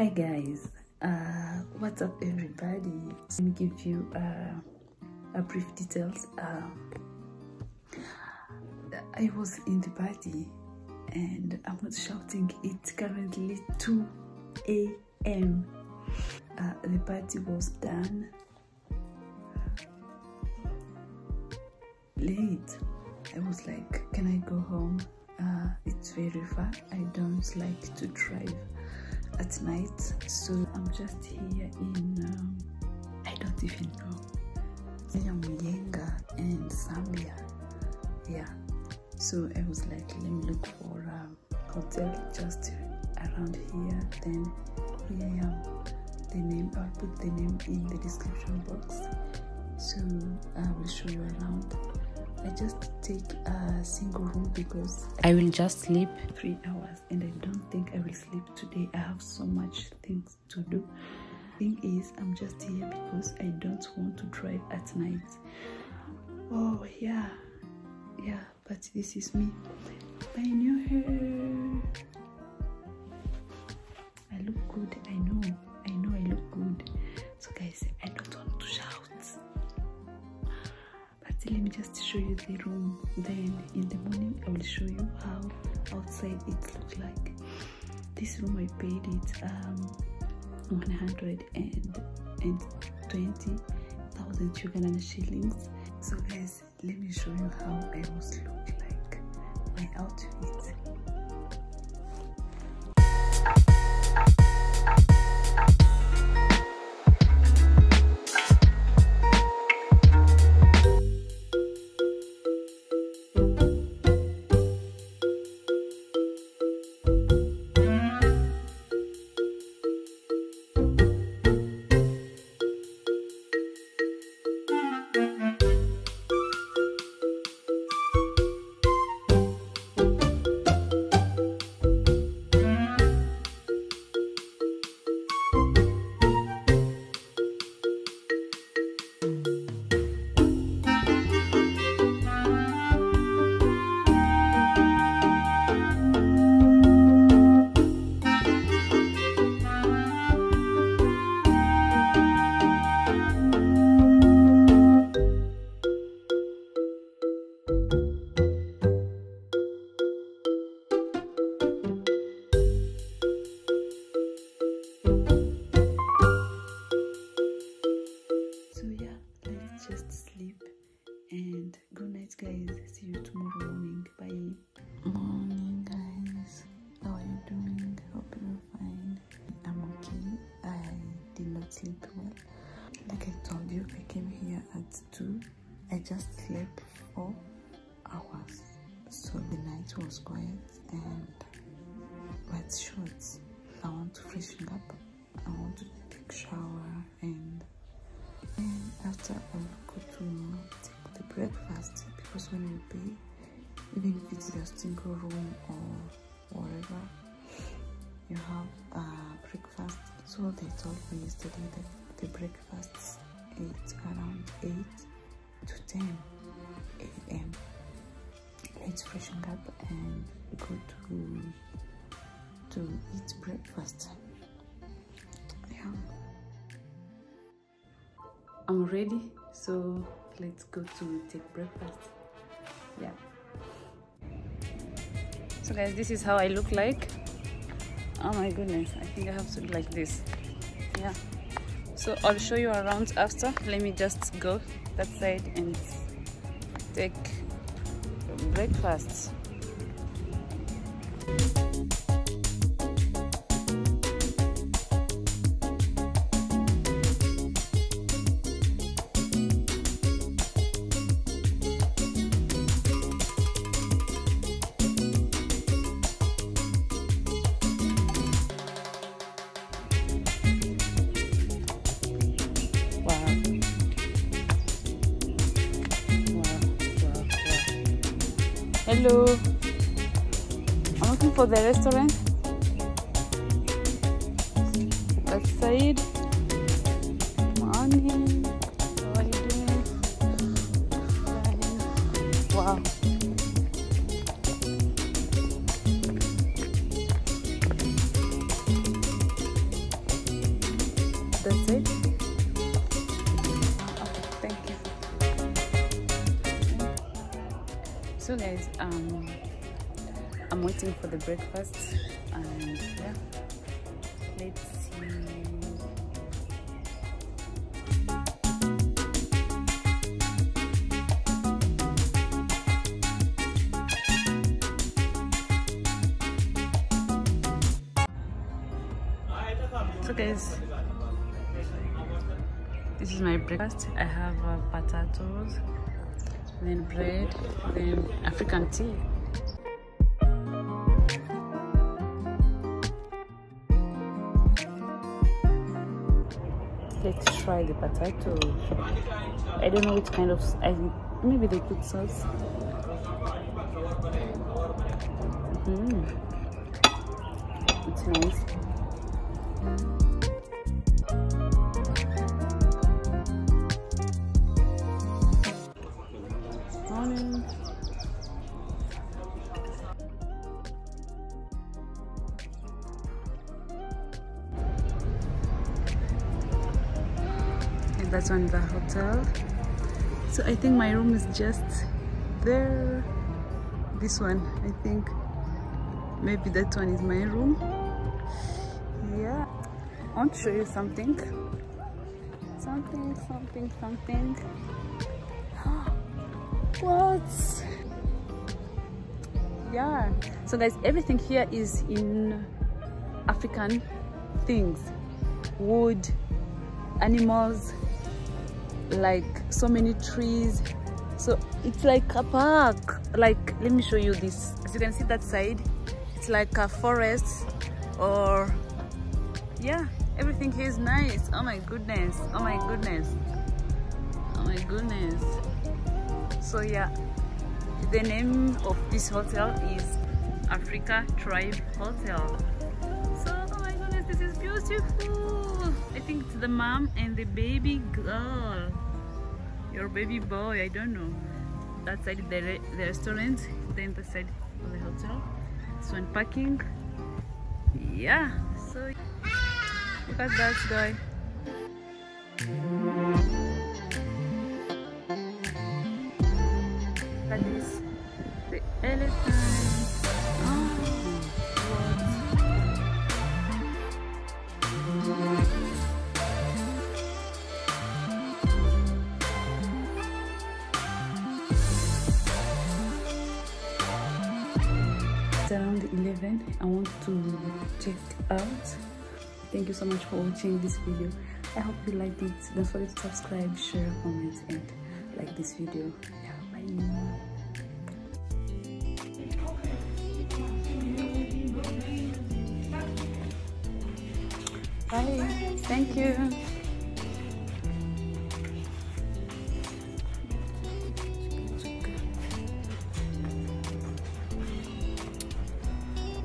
Hi guys, uh, what's up everybody? Let me give you uh, a brief details. Uh, I was in the party and I was shouting. It's currently 2 a.m. Uh, the party was done late. I was like, can I go home? Uh, it's very far. I don't like to drive at night, so I'm just here in um, I don't even know. Muyenga and Zambia. Yeah. So I was like, let me look for a hotel just around here. Then here I am. The name I'll put the name in the description box. So I will show you around. I just take a single room because I will just sleep three hours and I don't think I will sleep today. I have so much things to do. Thing is, I'm just here because I don't want to drive at night. Oh yeah, yeah, but this is me. My new hair. I look good, I know, let me just show you the room. Then in the morning i will show you how outside it looks like. This room i paid it um 120,000 Ugandan shillings. So guys let me show you how i was look like. My outfit sleep well like i told you i came here at 2 i just slept four hours. So the night was quiet and but short. I want to freshen up. I want to take shower and and after I'll go to take the breakfast. Because when you pay, even if it's a single room or whatever, you have a breakfast. So they told me yesterday that the breakfast is around 8 to 10 a.m. Let's freshen up and go to to eat breakfast. Yeah. I'm ready, so let's go to take breakfast. Yeah. So guys, this is how I look like. Oh my goodness, I think I have to like this. Yeah. So I'll show you around after. Let me just go that side and take breakfast. Hello. I'm looking for the restaurant. That side. Morning. How are you doing? Fine. Um, I'm waiting for the breakfast and yeah, let's see. So guys, this is my breakfast. I have uh, potatoes, then bread, then African tea. Let's try the potato. I don't know which kind of. I maybe they put sauce. Mm. It's nice. Morning. And that's one the hotel. So I think my room is just there. This one, I think. Maybe that one is my room. Yeah. I want to show you something. Something, something, something. What? Yeah. So guys, everything here is in African things. Wood, animals, like so many trees. So it's like a park. Like, let me show you this. As you can see that side, it's like a forest or yeah everything here is nice oh my goodness oh my goodness oh my goodness so yeah the name of this hotel is africa tribe hotel. So oh my goodness this is beautiful. I think it's the mom and the baby girl. Your baby boy i don't know. That side the, re the restaurant then the side of the hotel. This one parking. Yeah so Look at that guy. That is the elephant. Around 11. I want to check out. Thank you so much for watching this video. I hope you liked it. Don't forget to subscribe share comment and like this video. Yeah bye. Thank you.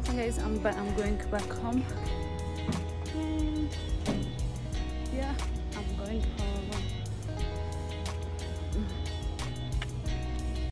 So guys i'm i'm going back home